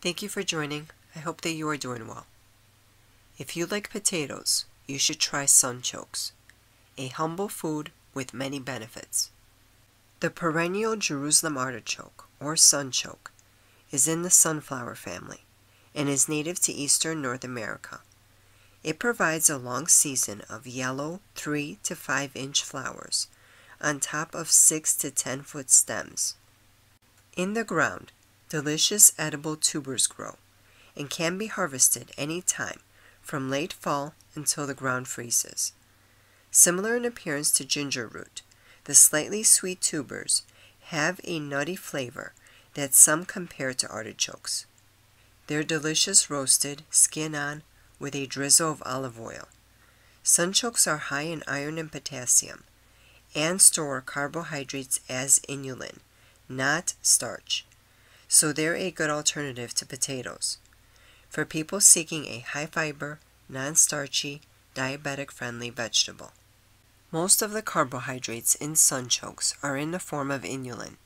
Thank you for joining. I hope that you are doing well. If you like potatoes, you should try sunchokes, a humble food with many benefits. The perennial Jerusalem artichoke, or sunchoke, is in the sunflower family and is native to eastern North America. It provides a long season of yellow 3 to 5 inch flowers on top of 6 to 10 foot stems. In the ground, delicious edible tubers grow and can be harvested any time from late fall until the ground freezes. Similar in appearance to ginger root, the slightly sweet tubers have a nutty flavor that some compare to artichokes. They're delicious roasted, skin on, with a drizzle of olive oil. Sunchokes are high in iron and potassium and store carbohydrates as inulin, not starch, so they're a good alternative to potatoes. For people seeking a high fiber, non starchy, diabetic friendly vegetable. Most of the carbohydrates in sunchokes are in the form of inulin.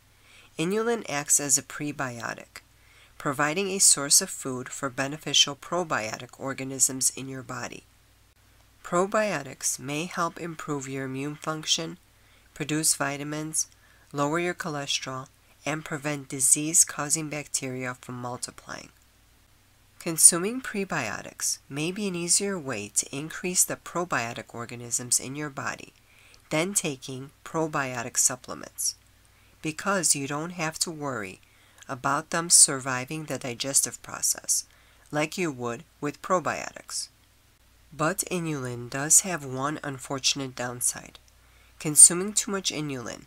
Inulin acts as a prebiotic providing a source of food for beneficial probiotic organisms in your body. Probiotics may help improve your immune function, produce vitamins, lower your cholesterol, and prevent disease causing bacteria from multiplying. Consuming prebiotics may be an easier way to increase the probiotic organisms in your body than taking probiotic supplements because you don't have to worry about them surviving the digestive process, like you would with probiotics. But inulin does have one unfortunate downside. Consuming too much inulin,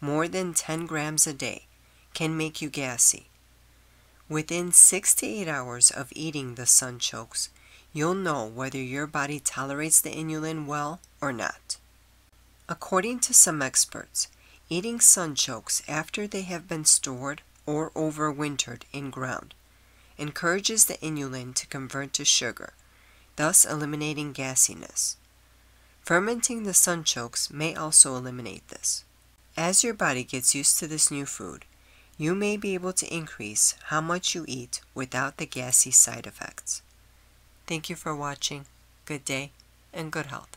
more than 10 grams a day, can make you gassy. Within 6 to 8 hours of eating the sunchokes, you'll know whether your body tolerates the inulin well or not. According to some experts, eating sunchokes after they have been stored or overwintered in ground. Encourages the inulin to convert to sugar, thus eliminating gassiness. Fermenting the sunchokes may also eliminate this. As your body gets used to this new food, you may be able to increase how much you eat without the gassy side effects. Thank you for watching. Good day and good health.